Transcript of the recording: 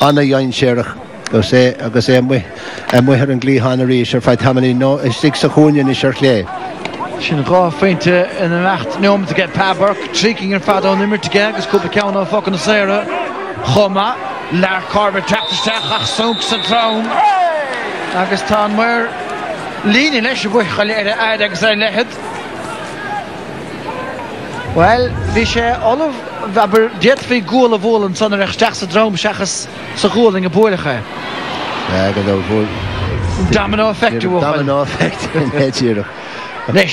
anna dhéin séireach go sé agus é mu muthir an glíhannaí se feit hamaní nó si sa chuúin is se lé. Sin gá féinte in an nacht nom te get Paberg, tríking ar fad an nimmer te ge, agus cúpa cean á fo an séire. Choma, lear Carver tapteach ach soop sa trám. Agus tá mar líine leis buich chaléire aid agus é lehead. Well, bhí sé Olaf aber dit fé goele bhólan sanna rechtsteach sa drom seachas sa ggóling a bóiricha. go bhfuil Domino effect Domino effect in hétíireach. Leis